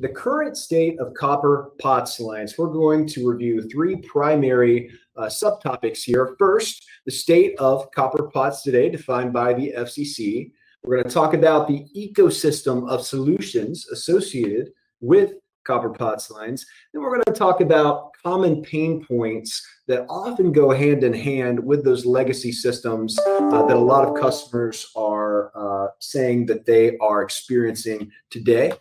the current state of copper POTS lines, we're going to review three primary uh, subtopics here. First, the state of copper POTS today, defined by the FCC. We're going to talk about the ecosystem of solutions associated with copper POTS lines. Then we're going to talk about common pain points that often go hand in hand with those legacy systems uh, that a lot of customers are uh, saying that they are experiencing today.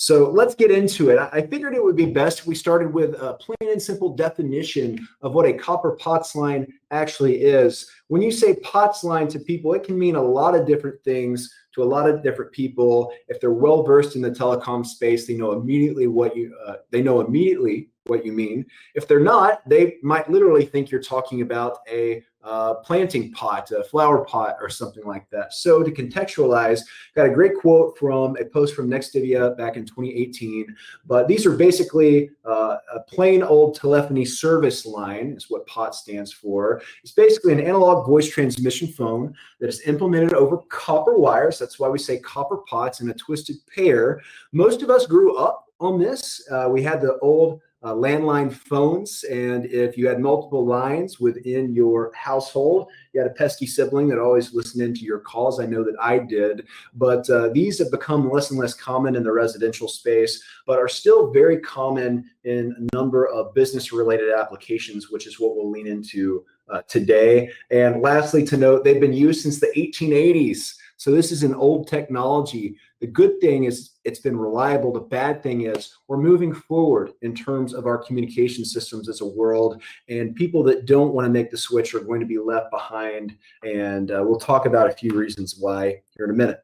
So let's get into it. I figured it would be best if we started with a plain and simple definition of what a copper POTS line actually is. When you say POTS line to people, it can mean a lot of different things to a lot of different people. If they're well versed in the telecom space, they know immediately what you uh, they know immediately what you mean. If they're not, they might literally think you're talking about a uh, planting pot, a flower pot, or something like that. So to contextualize, got a great quote from a post from Nextiva back in 2018. But these are basically uh, a plain old telephony service line, is what POT stands for. It's basically an analog voice transmission phone that is implemented over copper wires. That's why we say copper pots in a twisted pair. Most of us grew up on this. Uh, we had the old uh, landline phones. And if you had multiple lines within your household, you had a pesky sibling that always listened into your calls. I know that I did. But uh, these have become less and less common in the residential space, but are still very common in a number of business related applications, which is what we'll lean into uh, today. And lastly, to note, they've been used since the 1880s. So this is an old technology. The good thing is it's been reliable. The bad thing is we're moving forward in terms of our communication systems as a world, and people that don't want to make the switch are going to be left behind. And uh, we'll talk about a few reasons why here in a minute.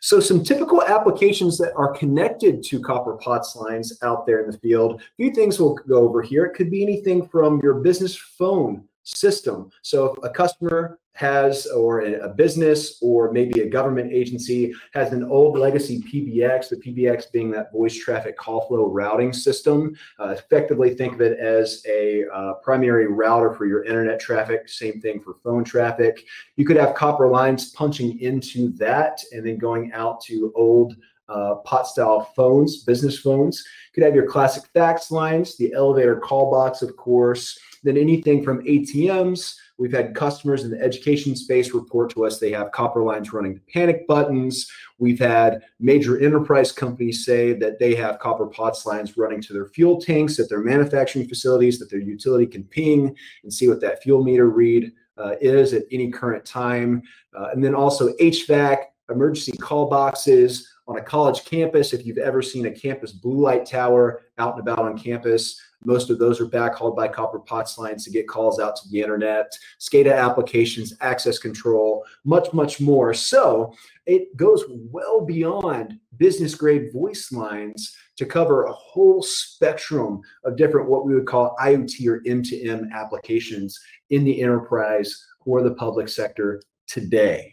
So some typical applications that are connected to copper POTS lines out there in the field, a few things we'll go over here. It could be anything from your business phone system. So if a customer has, or a business, or maybe a government agency has an old legacy PBX, the PBX being that voice traffic call flow routing system. Uh, effectively think of it as a uh, primary router for your internet traffic, same thing for phone traffic. You could have copper lines punching into that and then going out to old uh, pot style phones, business phones. You could have your classic fax lines, the elevator call box, of course, then anything from ATMs. We've had customers in the education space report to us they have copper lines running to panic buttons. We've had major enterprise companies say that they have copper POTS lines running to their fuel tanks at their manufacturing facilities that their utility can ping and see what that fuel meter read uh, is at any current time. Uh, and then also HVAC, emergency call boxes, on a college campus, if you've ever seen a campus blue light tower out and about on campus, most of those are backhauled by copper POTS lines to get calls out to the internet, SCADA applications, access control, much, much more. So it goes well beyond business grade voice lines to cover a whole spectrum of different what we would call IoT or M2M applications in the enterprise or the public sector today.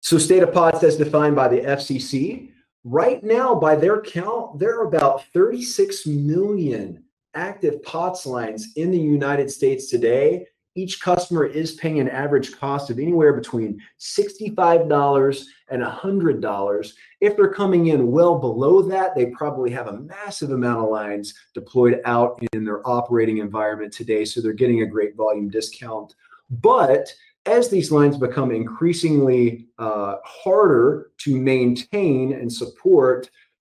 So state of POTS as defined by the FCC Right now, by their count, there are about 36 million active POTS lines in the United States today. Each customer is paying an average cost of anywhere between $65 and $100. If they're coming in well below that, they probably have a massive amount of lines deployed out in their operating environment today. So they're getting a great volume discount. But as these lines become increasingly uh, harder to maintain and support,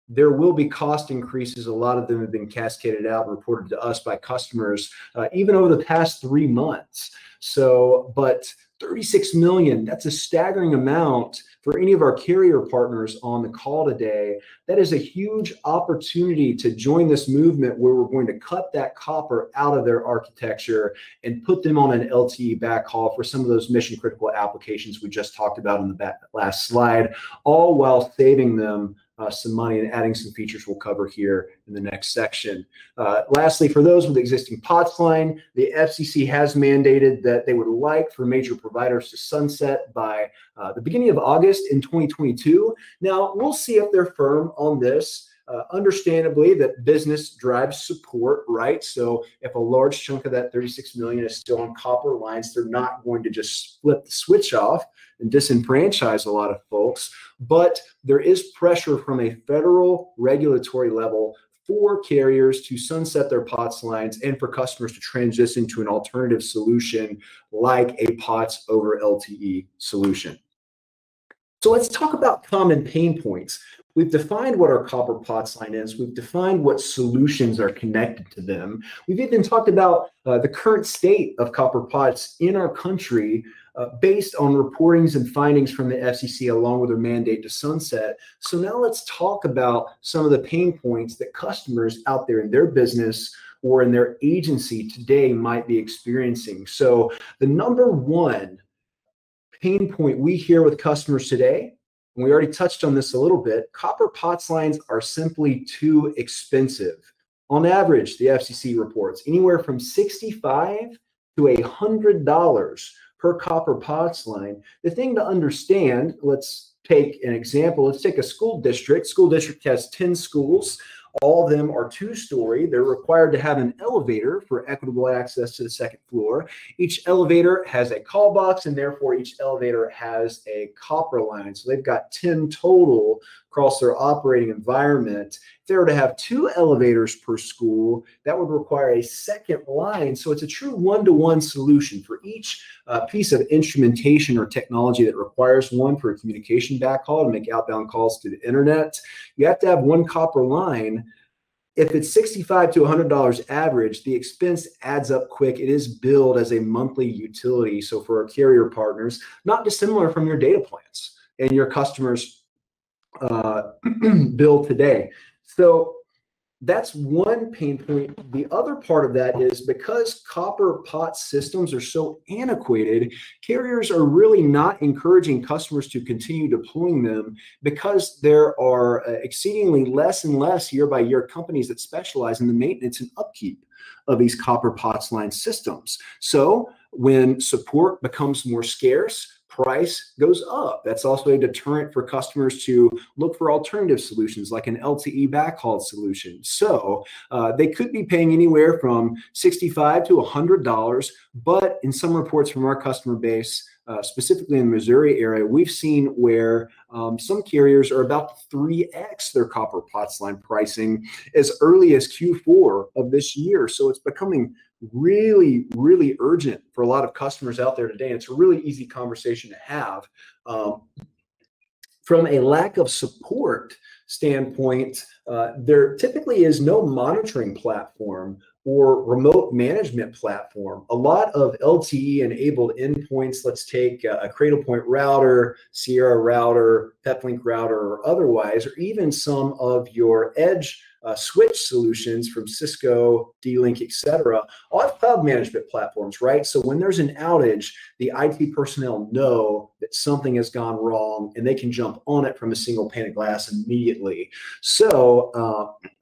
there will be cost increases. A lot of them have been cascaded out and reported to us by customers, uh, even over the past three months. So, but 36 million, that's a staggering amount for any of our carrier partners on the call today, that is a huge opportunity to join this movement where we're going to cut that copper out of their architecture and put them on an LTE backhaul for some of those mission critical applications we just talked about in the last slide, all while saving them uh, some money and adding some features we'll cover here in the next section. Uh, lastly, for those with existing POTS line, the FCC has mandated that they would like for major providers to sunset by uh, the beginning of August in 2022. Now, we'll see if they're firm on this. Uh, understandably that business drives support, right? So if a large chunk of that 36 million is still on copper lines, they're not going to just flip the switch off and disenfranchise a lot of folks. But there is pressure from a federal regulatory level for carriers to sunset their POTS lines and for customers to transition to an alternative solution like a POTS over LTE solution. So let's talk about common pain points. We've defined what our copper POTS line is. We've defined what solutions are connected to them. We've even talked about uh, the current state of copper POTS in our country uh, based on reportings and findings from the FCC along with their mandate to sunset. So now let's talk about some of the pain points that customers out there in their business or in their agency today might be experiencing. So the number one pain point we hear with customers today and we already touched on this a little bit, copper POTS lines are simply too expensive. On average, the FCC reports anywhere from 65 to $100 per copper POTS line. The thing to understand, let's take an example. Let's take a school district. School district has 10 schools. All of them are two story. They're required to have an elevator for equitable access to the second floor. Each elevator has a call box, and therefore each elevator has a copper line. So they've got 10 total across their operating environment. If they were to have two elevators per school, that would require a second line. So it's a true one to one solution for each uh, piece of instrumentation or technology that requires one for a communication backhaul to make outbound calls to the internet. You have to have one copper line if it's 65 to 100 dollars average the expense adds up quick it is billed as a monthly utility so for our carrier partners not dissimilar from your data plans and your customers uh, bill today. So that's one pain point. The other part of that is because copper pot systems are so antiquated, carriers are really not encouraging customers to continue deploying them because there are uh, exceedingly less and less year by year companies that specialize in the maintenance and upkeep of these copper POTS line systems. So when support becomes more scarce, price goes up. That's also a deterrent for customers to look for alternative solutions like an LTE backhaul solution. So uh, they could be paying anywhere from 65 to $100, but in some reports from our customer base, uh, specifically in the Missouri area, we've seen where um, some carriers are about 3x their copper POTS line pricing as early as Q4 of this year. So it's becoming really, really urgent for a lot of customers out there today. It's a really easy conversation to have. Um, from a lack of support standpoint, uh, there typically is no monitoring platform or remote management platform. A lot of LTE enabled endpoints, let's take a, Cradlepoint router, Sierra router, Peplink router, or otherwise, or even some of your edge uh, switch solutions from Cisco, D-Link, et cetera, all have cloud management platforms, right? So when there's an outage, the IT personnel know that something has gone wrong and they can jump on it from a single pane of glass immediately. So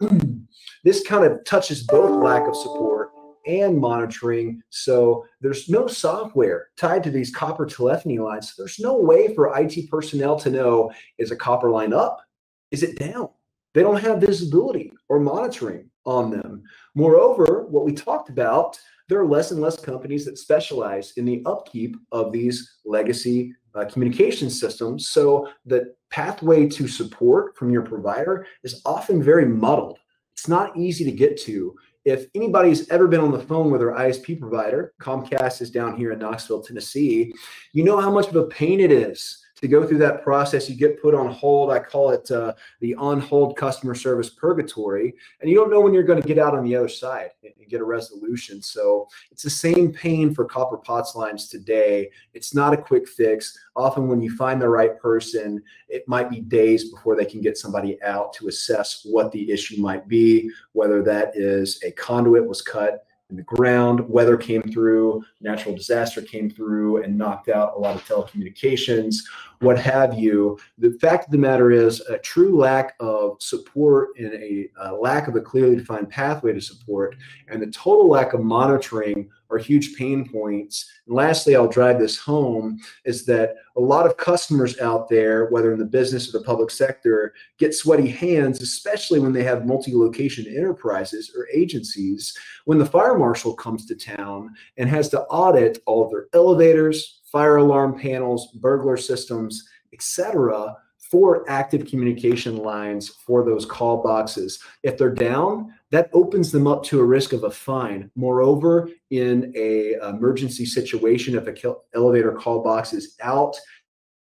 uh, this kind of touches both lack of support and monitoring. So there's no software tied to these copper telephony lines. So There's no way for IT personnel to know is a copper line up? Is it down? They don't have visibility or monitoring on them. Moreover, what we talked about, there are less and less companies that specialize in the upkeep of these legacy uh, communication systems. So the pathway to support from your provider is often very muddled. It's not easy to get to. If anybody's ever been on the phone with their ISP provider, Comcast is down here in Knoxville, Tennessee, you know how much of a pain it is to go through that process, you get put on hold. I call it uh, the on hold customer service purgatory. And you don't know when you're going to get out on the other side and get a resolution. So it's the same pain for copper POTS lines today. It's not a quick fix. Often, when you find the right person, it might be days before they can get somebody out to assess what the issue might be, whether that is a conduit was cut in the ground, weather came through, natural disaster came through and knocked out a lot of telecommunications, what have you. The fact of the matter is, a true lack of support and a, a lack of a clearly defined pathway to support, and the total lack of monitoring are huge pain points. And lastly, I'll drive this home is that a lot of customers out there, whether in the business or the public sector, get sweaty hands, especially when they have multi location enterprises or agencies. When the fire marshal comes to town and has to audit all of their elevators, fire alarm panels, burglar systems, etc., for active communication lines for those call boxes. If they're down, that opens them up to a risk of a fine. Moreover, in a emergency situation, if a elevator call box is out,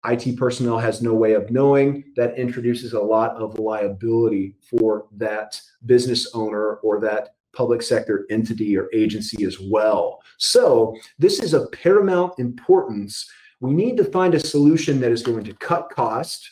IT personnel has no way of knowing. That introduces a lot of liability for that business owner or that public sector entity or agency as well. So this is of paramount importance. We need to find a solution that is going to cut cost,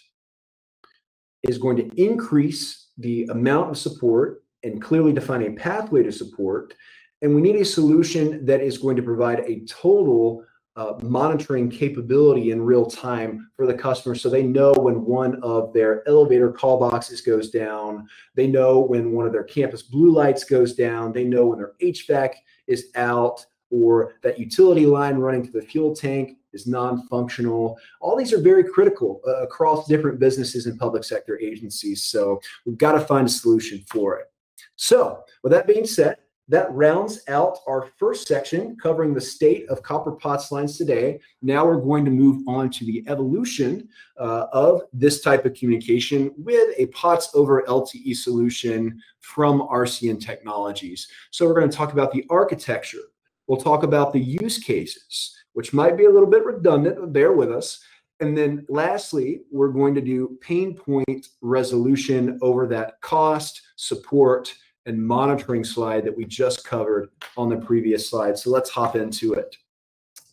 is going to increase the amount of support and clearly define a pathway to support. And we need a solution that is going to provide a total uh, monitoring capability in real time for the customer so they know when one of their elevator call boxes goes down. They know when one of their campus blue lights goes down. They know when their HVAC is out or that utility line running to the fuel tank is non-functional. All these are very critical uh, across different businesses and public sector agencies. So we've got to find a solution for it. So with that being said, that rounds out our first section covering the state of copper POTS lines today. Now we're going to move on to the evolution uh, of this type of communication with a POTS over LTE solution from RCN Technologies. So we're going to talk about the architecture. We'll talk about the use cases which might be a little bit redundant, but bear with us. And then lastly, we're going to do pain point resolution over that cost, support, and monitoring slide that we just covered on the previous slide. So let's hop into it.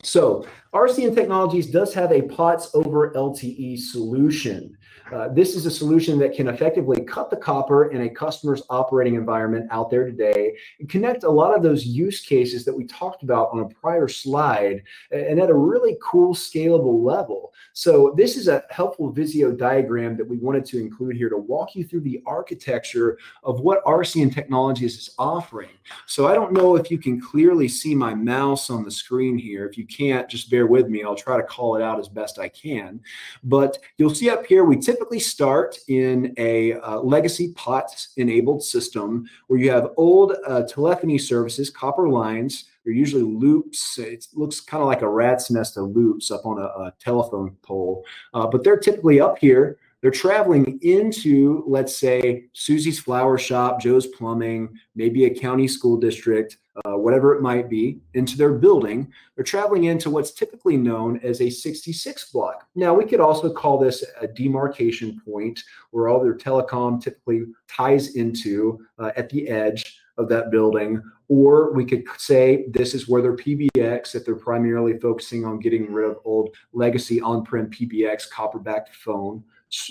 So RCN Technologies does have a POTS over LTE solution. Uh, this is a solution that can effectively cut the copper in a customer's operating environment out there today and connect a lot of those use cases that we talked about on a prior slide and at a really cool scalable level. So this is a helpful Visio diagram that we wanted to include here to walk you through the architecture of what RCN Technologies is offering. So I don't know if you can clearly see my mouse on the screen here. If you can't, just bear with me. I'll try to call it out as best I can. But you'll see up here, we typically typically start in a uh, legacy POTS enabled system where you have old uh, telephony services, copper lines. They're usually loops. It looks kind of like a rat's nest of loops up on a, a telephone pole, uh, but they're typically up here they're traveling into, let's say, Susie's Flower Shop, Joe's Plumbing, maybe a county school district, uh, whatever it might be, into their building. They're traveling into what's typically known as a 66 block. Now, we could also call this a demarcation point where all their telecom typically ties into uh, at the edge of that building. Or we could say this is where their PBX, if they're primarily focusing on getting rid of old legacy on prem PBX copper backed phone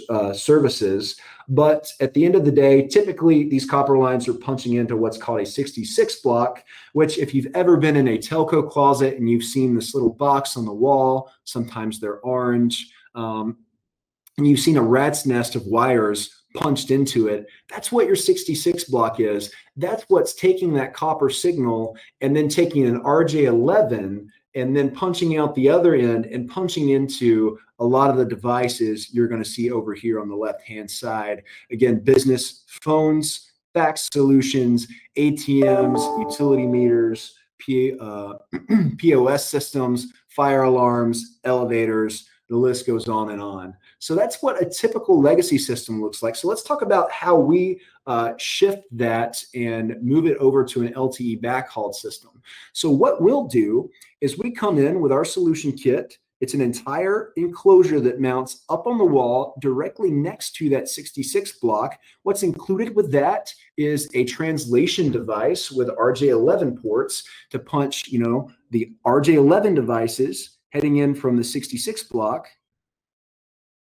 uh, services. But at the end of the day, typically these copper lines are punching into what's called a 66 block, which if you've ever been in a telco closet and you've seen this little box on the wall, sometimes they're orange, um, and you've seen a rat's nest of wires punched into it. That's what your 66 block is. That's what's taking that copper signal and then taking an RJ11 and then punching out the other end and punching into a lot of the devices you're going to see over here on the left hand side. Again, business phones, fax solutions, ATMs, utility meters, P, uh, POS systems, fire alarms, elevators, the list goes on and on. So that's what a typical legacy system looks like. So let's talk about how we uh, shift that and move it over to an LTE backhaul system. So what we'll do is we come in with our solution kit. It's an entire enclosure that mounts up on the wall directly next to that 66 block. What's included with that is a translation device with RJ11 ports to punch, you know, the RJ11 devices heading in from the 66 block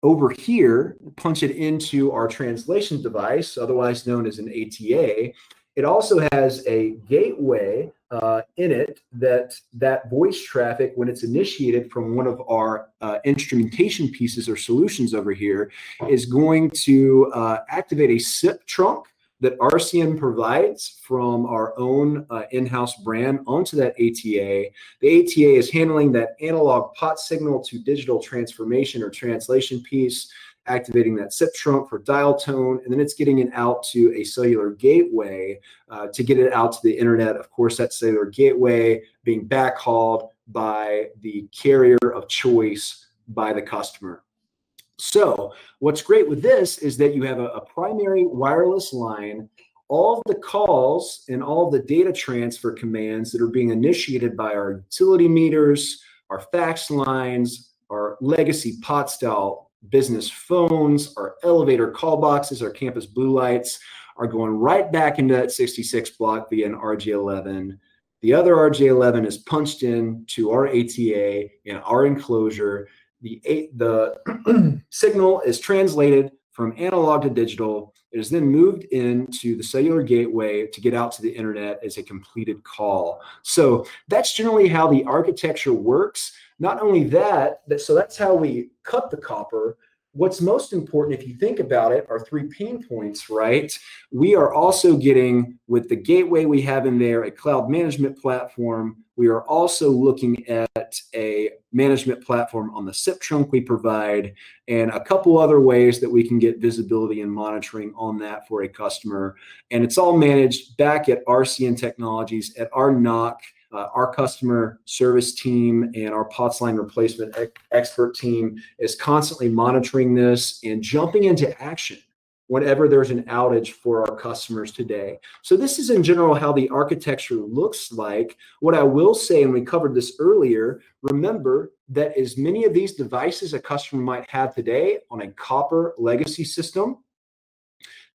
over here, punch it into our translation device, otherwise known as an ATA. It also has a gateway uh, in it that that voice traffic, when it's initiated from one of our uh, instrumentation pieces or solutions over here, is going to uh, activate a SIP trunk that RCN provides from our own uh, in-house brand onto that ATA. The ATA is handling that analog pot signal to digital transformation or translation piece activating that SIP trunk for dial tone, and then it's getting it out to a cellular gateway uh, to get it out to the internet. Of course, that cellular gateway being backhauled by the carrier of choice by the customer. So what's great with this is that you have a, a primary wireless line all the calls and all the data transfer commands that are being initiated by our utility meters, our fax lines, our legacy pot style business phones, our elevator call boxes, our campus blue lights are going right back into that 66 block via an RJ11. The other RJ11 is punched in to our ATA in our enclosure. The, the signal is translated from analog to digital. It is then moved into the cellular gateway to get out to the internet as a completed call. So that's generally how the architecture works. Not only that, that so that's how we cut the copper. What's most important, if you think about it, are three pain points, right? We are also getting with the gateway we have in there a cloud management platform. We are also looking at a management platform on the SIP trunk we provide, and a couple other ways that we can get visibility and monitoring on that for a customer. And it's all managed back at RCN Technologies at our NOC uh, our customer service team and our POTS line replacement expert team is constantly monitoring this and jumping into action whenever there's an outage for our customers today. So this is in general how the architecture looks like. What I will say, and we covered this earlier, remember that as many of these devices a customer might have today on a copper legacy system,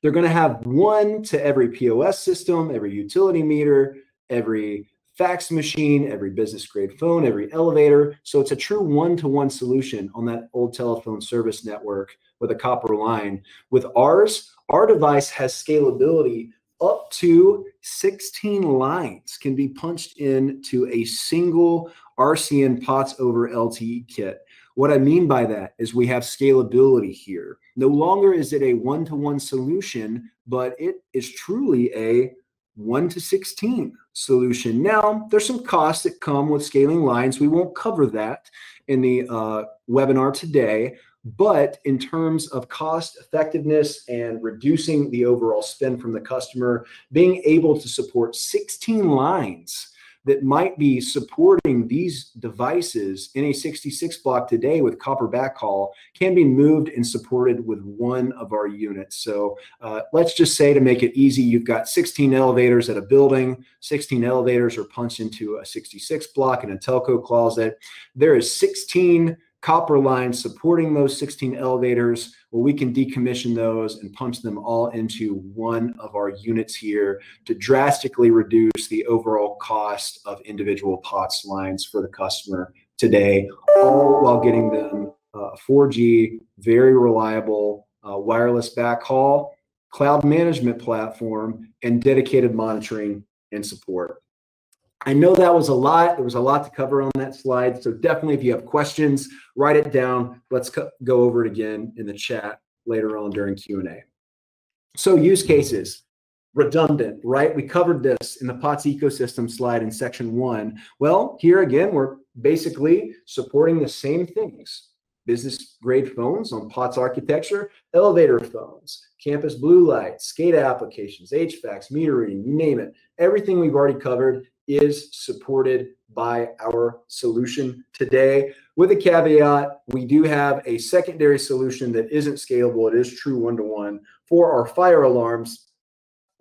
they're going to have one to every POS system, every utility meter, every fax machine, every business grade phone, every elevator. So it's a true one to one solution on that old telephone service network with a copper line. With ours, our device has scalability up to 16 lines can be punched into a single RCN POTS over LTE kit. What I mean by that is we have scalability here. No longer is it a one to one solution, but it is truly a 1 to 16 solution. Now, there's some costs that come with scaling lines. We won't cover that in the uh, webinar today, but in terms of cost effectiveness and reducing the overall spend from the customer, being able to support 16 lines that might be supporting these devices in a 66 block today with copper backhaul can be moved and supported with one of our units. So uh, let's just say to make it easy, you've got 16 elevators at a building, 16 elevators are punched into a 66 block in a telco closet. There is 16 copper lines supporting those 16 elevators well, we can decommission those and punch them all into one of our units here to drastically reduce the overall cost of individual POTS lines for the customer today, all while getting them uh, 4G, very reliable uh, wireless backhaul, cloud management platform, and dedicated monitoring and support. I know that was a lot. There was a lot to cover on that slide. So definitely, if you have questions, write it down. Let's go over it again in the chat later on during Q&A. So use cases, redundant, right? We covered this in the POTS ecosystem slide in section one. Well, here again, we're basically supporting the same things. Business grade phones on POTS architecture, elevator phones, campus blue light, SCADA applications, HVACs, metering, you name it. Everything we've already covered is supported by our solution today. With a caveat, we do have a secondary solution that isn't scalable. It is true one to one for our fire alarms,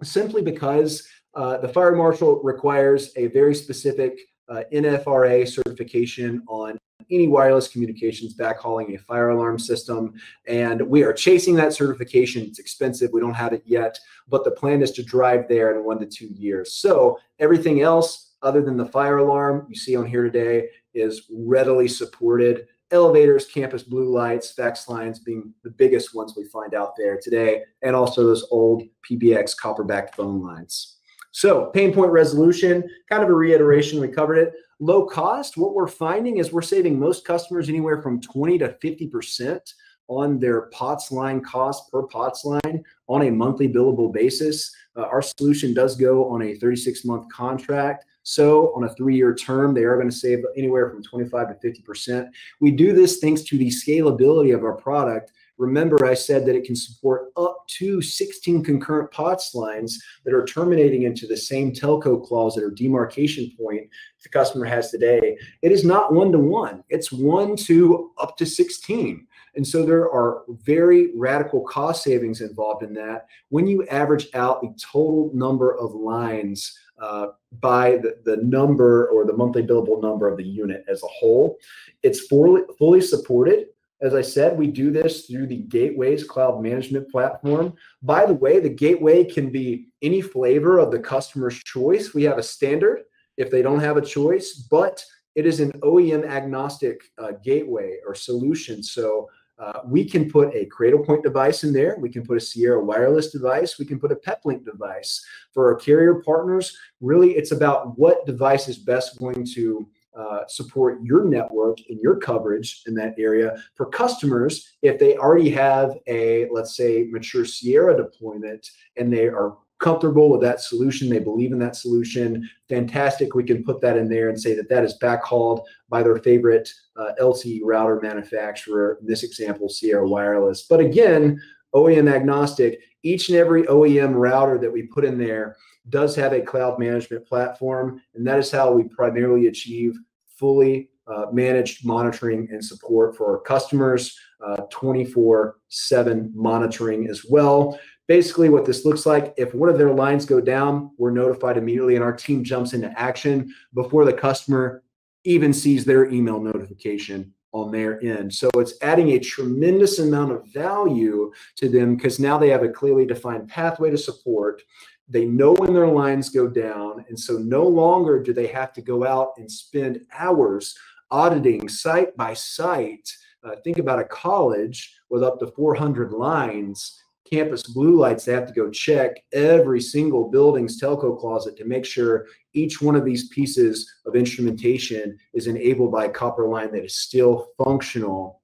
simply because uh, the fire marshal requires a very specific uh, NFRA certification on any wireless communications backhauling a fire alarm system. And we are chasing that certification. It's expensive. We don't have it yet, but the plan is to drive there in one to two years. So everything else other than the fire alarm you see on here today is readily supported. Elevators, campus blue lights, fax lines being the biggest ones we find out there today, and also those old PBX copper backed phone lines. So pain point resolution, kind of a reiteration, we covered it. Low cost, what we're finding is we're saving most customers anywhere from 20 to 50% on their POTS line cost per POTS line on a monthly billable basis. Uh, our solution does go on a 36 month contract. So on a three-year term, they are going to save anywhere from 25 to 50%. We do this thanks to the scalability of our product. Remember, I said that it can support up to 16 concurrent POTS lines that are terminating into the same telco clause at our demarcation point the customer has today. It is not one to one, it's one to up to 16. And so there are very radical cost savings involved in that when you average out the total number of lines uh, by the, the number or the monthly billable number of the unit as a whole. It's fully, fully supported. As I said, we do this through the Gateways cloud management platform. By the way, the gateway can be any flavor of the customer's choice. We have a standard if they don't have a choice, but it is an OEM agnostic uh, gateway or solution. So uh, we can put a Cradlepoint device in there. We can put a Sierra wireless device. We can put a Peplink device. For our carrier partners, really it's about what device is best going to uh, support your network and your coverage in that area. For customers, if they already have a, let's say, mature Sierra deployment and they are comfortable with that solution, they believe in that solution, fantastic. We can put that in there and say that that is backhauled by their favorite uh, LTE router manufacturer, in this example, Sierra Wireless. But again, OEM agnostic, each and every OEM router that we put in there does have a cloud management platform, and that is how we primarily achieve fully uh, managed monitoring and support for our customers, uh, 24 7 monitoring as well. Basically what this looks like if one of their lines go down we're notified immediately and our team jumps into action before the customer even sees their email notification on their end. So it's adding a tremendous amount of value to them because now they have a clearly defined pathway to support they know when their lines go down and so no longer do they have to go out and spend hours auditing site by site uh, think about a college with up to 400 lines campus blue lights, they have to go check every single building's telco closet to make sure each one of these pieces of instrumentation is enabled by a copper line that is still functional.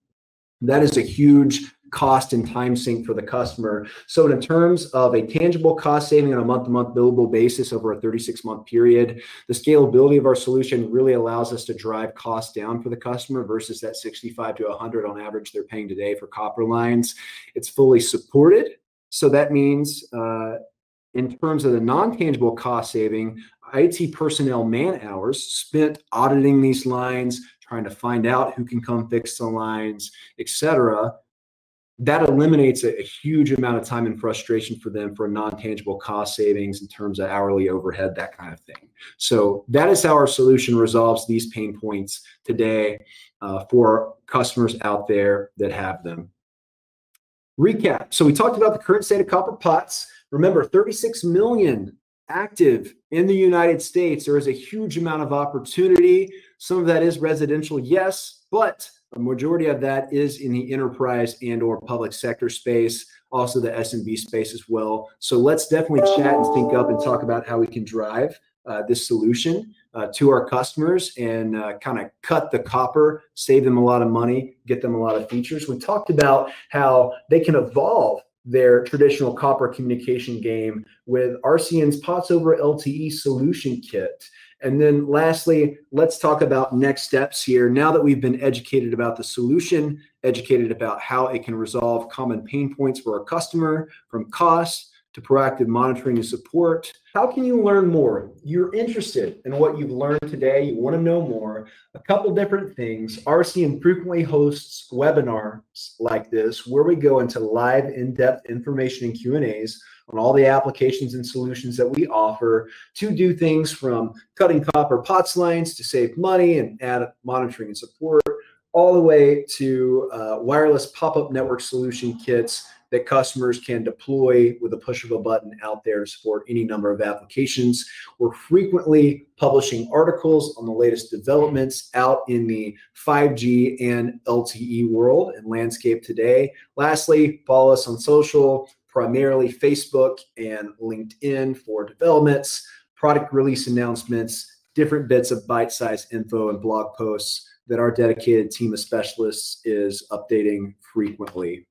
That is a huge cost and time sink for the customer. So in terms of a tangible cost saving on a month-to-month billable basis over a 36-month period, the scalability of our solution really allows us to drive costs down for the customer versus that 65 to 100 on average they're paying today for copper lines. It's fully supported. So that means uh, in terms of the non-tangible cost saving, IT personnel man hours spent auditing these lines, trying to find out who can come fix the lines, et cetera, that eliminates a, a, huge amount of time and frustration for them for non-tangible cost savings in terms of hourly overhead that kind of thing. So that is how our solution resolves these pain points today uh, for customers out there that have them. Recap. So we talked about the current state of copper pots. Remember 36 million active in the united states. There is a huge amount of opportunity. Some of that is residential yes but a majority of that is in the enterprise and or public sector space, also the SMB space as well. So let's definitely chat and think up and talk about how we can drive uh, this solution uh, to our customers and uh, kind of cut the copper, save them a lot of money, get them a lot of features. We talked about how they can evolve their traditional copper communication game with RCN's POTS over LTE solution kit. And then lastly, let's talk about next steps here. Now that we've been educated about the solution, educated about how it can resolve common pain points for our customer from cost to proactive monitoring and support. How can you learn more? You're interested in what you've learned today. You want to know more. A couple different things. RCN frequently hosts webinars like this where we go into live in-depth information and Q&As on all the applications and solutions that we offer to do things from cutting copper POTS lines to save money and add monitoring and support, all the way to uh, wireless pop-up network solution kits that customers can deploy with a push of a button out there to support any number of applications. We're frequently publishing articles on the latest developments out in the 5G and LTE world and landscape today. Lastly, follow us on social, primarily Facebook and LinkedIn for developments, product release announcements, different bits of bite-sized info and blog posts that our dedicated team of specialists is updating frequently.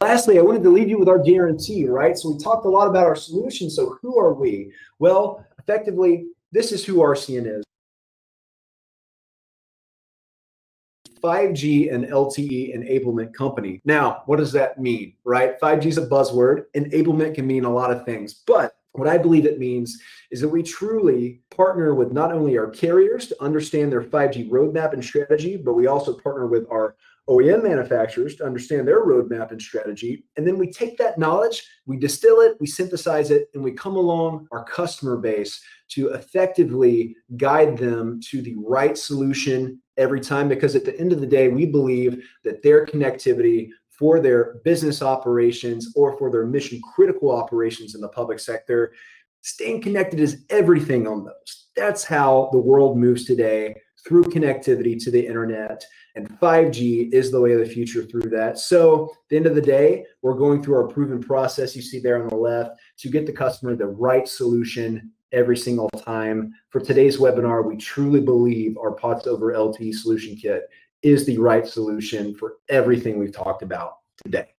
Lastly, I wanted to leave you with our guarantee, right? So we talked a lot about our solution. So who are we? Well, effectively, this is who RCN is. 5G and LTE enablement company. Now, what does that mean, right? 5G is a buzzword. Enablement can mean a lot of things, but what I believe it means is that we truly partner with not only our carriers to understand their 5G roadmap and strategy, but we also partner with our OEM manufacturers to understand their roadmap and strategy. And then we take that knowledge, we distill it, we synthesize it, and we come along our customer base to effectively guide them to the right solution every time. Because at the end of the day, we believe that their connectivity for their business operations or for their mission critical operations in the public sector, staying connected is everything on those. That's how the world moves today through connectivity to the internet. And 5G is the way of the future through that. So, at the end of the day, we're going through our proven process you see there on the left to get the customer the right solution every single time. For today's webinar, we truly believe our POTS over LTE solution kit is the right solution for everything we've talked about today.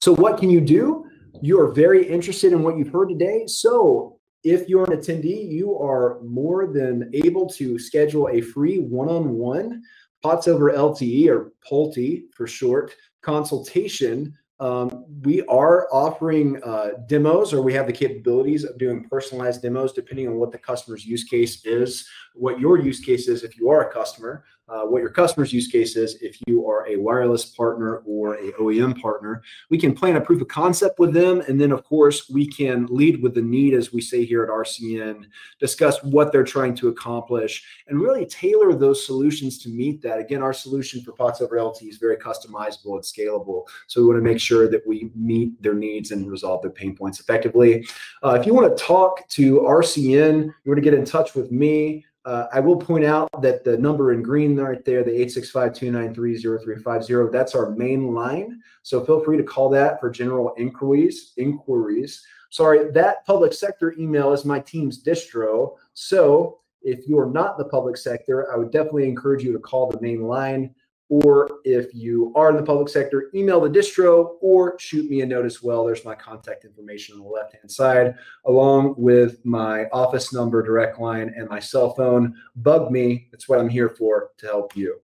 So, what can you do? You are very interested in what you've heard today. So, if you're an attendee, you are more than able to schedule a free one on one POTS over LTE or POLTE for short consultation um, we are offering uh, demos or we have the capabilities of doing personalized demos depending on what the customer's use case is, what your use case is if you are a customer, uh, what your customer's use case is if you are a wireless partner or a OEM partner. We can plan a proof of concept with them. And then, of course, we can lead with the need, as we say here at RCN, discuss what they're trying to accomplish, and really tailor those solutions to meet that. Again, our solution for POTS over LTE is very customizable and scalable. So we want to make sure that we meet their needs and resolve their pain points effectively. Uh, if you want to talk to RCN, you want to get in touch with me, uh, I will point out that the number in green right there, the 865-293-0350, that's our main line. So feel free to call that for general inquiries. Inquiries. Sorry, that public sector email is my team's distro. So if you're not the public sector, I would definitely encourage you to call the main line or if you are in the public sector, email the distro or shoot me a note as well. There's my contact information on the left hand side, along with my office number, direct line, and my cell phone. Bug me. That's what I'm here for to help you.